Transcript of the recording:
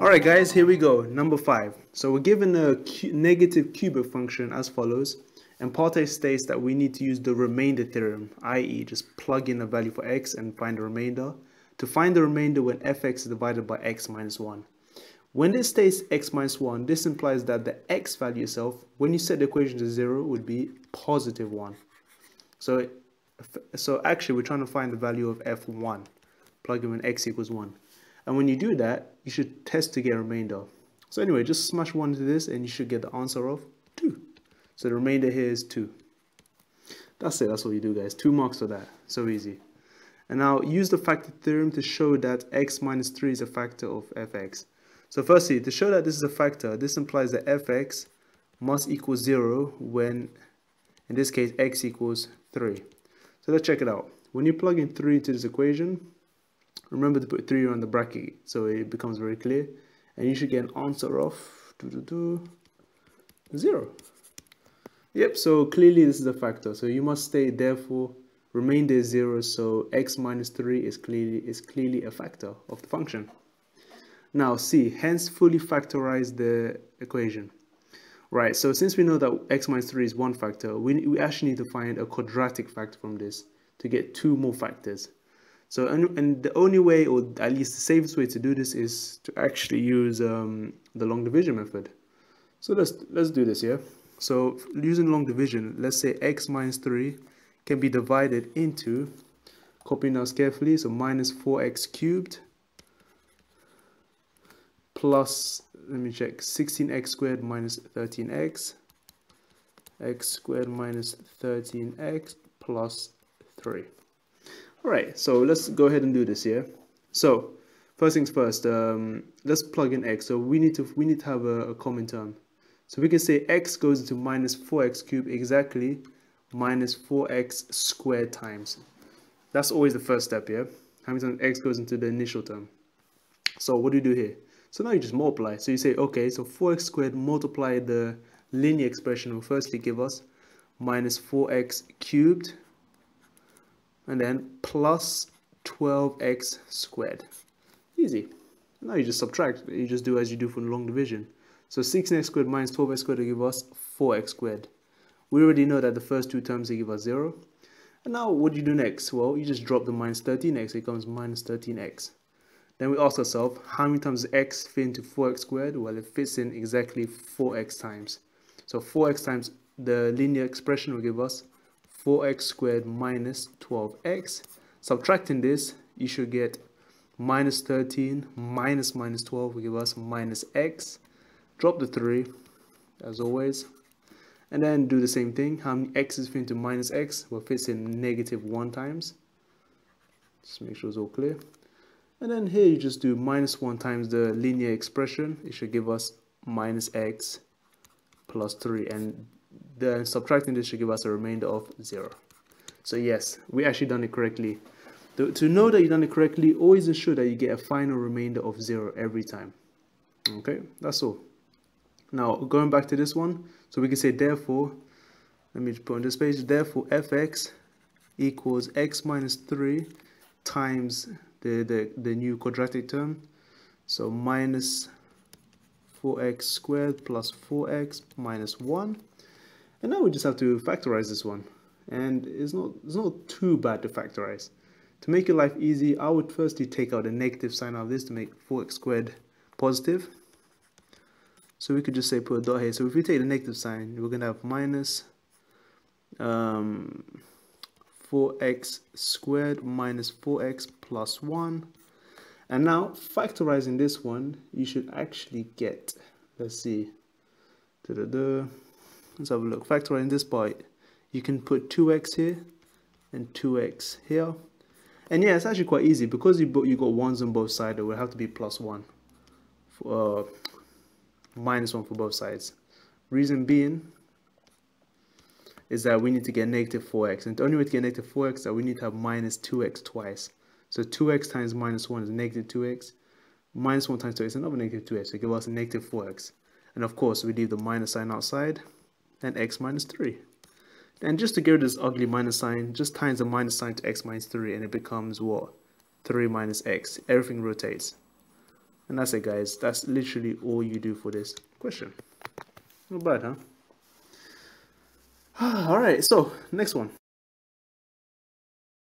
Alright guys, here we go, number 5. So we're given a cu negative cubic function as follows, and part a states that we need to use the remainder theorem, i.e. just plug in a value for x and find the remainder, to find the remainder when fx is divided by x minus 1. When this states x minus 1, this implies that the x value itself, when you set the equation to 0, would be positive 1. So, so actually we're trying to find the value of f1, plug in when x equals 1. And when you do that, you should test to get a remainder. So anyway, just smash 1 into this and you should get the answer of 2. So the remainder here is 2. That's it, that's what you do guys. 2 marks for that. So easy. And now use the factor theorem to show that x minus 3 is a factor of fx. So firstly, to show that this is a factor, this implies that fx must equal 0 when, in this case, x equals 3. So let's check it out. When you plug in 3 into this equation, Remember to put 3 on the bracket so it becomes very clear. And you should get an answer of doo -doo -doo, 0. Yep, so clearly this is a factor. So you must stay therefore remainder is 0 so x minus 3 is clearly is clearly a factor of the function. Now see, hence fully factorize the equation. Right, so since we know that x minus 3 is one factor, we, we actually need to find a quadratic factor from this to get two more factors. So, and, and, the only way, or at least the safest way to do this is to actually use um, the long division method. So let's, let's do this, yeah? So using long division, let's say x minus 3 can be divided into, copying those carefully, so minus 4x cubed plus, let me check, 16x squared minus 13x, x squared minus 13x plus 3. All right, so let's go ahead and do this here. So first things first, um, let's plug in x. So we need to we need to have a, a common term. So we can say x goes into minus 4x cubed exactly minus 4x squared times. That's always the first step here. How many times x goes into the initial term? So what do you do here? So now you just multiply. So you say, okay, so 4x squared multiply the linear expression will firstly give us minus 4x cubed and then plus 12x squared. Easy. Now you just subtract. You just do as you do for long division. So 6x squared minus 12x squared will give us 4x squared. We already know that the first two terms they give us 0. And now what do you do next? Well, you just drop the minus 13x. It becomes minus 13x. Then we ask ourselves, how many times x fit into 4x squared? Well, it fits in exactly 4x times. So 4x times the linear expression will give us 4x squared minus 12x. Subtracting this, you should get minus 13 minus minus 12 will give us minus x. Drop the 3, as always. And then do the same thing. How many x is fit into minus x? Fits in negative 1 times. Just make sure it's all clear. And then here you just do minus 1 times the linear expression. It should give us minus x plus 3. And then subtracting this should give us a remainder of 0. So yes, we actually done it correctly. To, to know that you done it correctly, always ensure that you get a final remainder of 0 every time. Okay, that's all. Now, going back to this one, so we can say therefore, let me put on this page, therefore fx equals x minus 3 times the, the, the new quadratic term. So minus 4x squared plus 4x minus 1 and now we just have to factorize this one. And it's not, it's not too bad to factorize. To make your life easy, I would firstly take out the negative sign of this to make 4x squared positive. So we could just say put a dot here. So if we take the negative sign, we're going to have minus um, 4x squared minus 4x plus 1. And now factorizing this one, you should actually get, let's see, da -da -da, let's have a look. Factoring this part you can put 2x here and 2x here. And yeah it's actually quite easy. Because you you got ones on both sides it will have to be plus one for, uh, minus one for both sides. Reason being is that we need to get negative 4x and the only way to get negative 4x is that we need to have minus 2x twice. So 2x times minus 1 is negative 2x minus 1 times 2 is another negative 2x so it gives us a negative 4x and of course we leave the minus sign outside and x minus 3. And just to get rid of this ugly minus sign, just times the minus sign to x minus 3 and it becomes what? 3 minus x. Everything rotates. And that's it guys. That's literally all you do for this question. Not bad, huh? Alright, so next one.